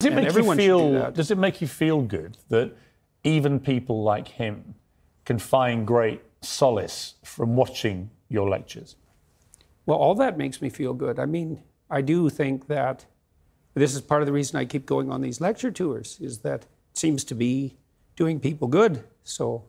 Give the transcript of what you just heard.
Does it make you feel? do feel? Does it make you feel good that even people like him can find great solace from watching your lectures? Well, all that makes me feel good. I mean, I do think that this is part of the reason I keep going on these lecture tours is that it seems to be doing people good. So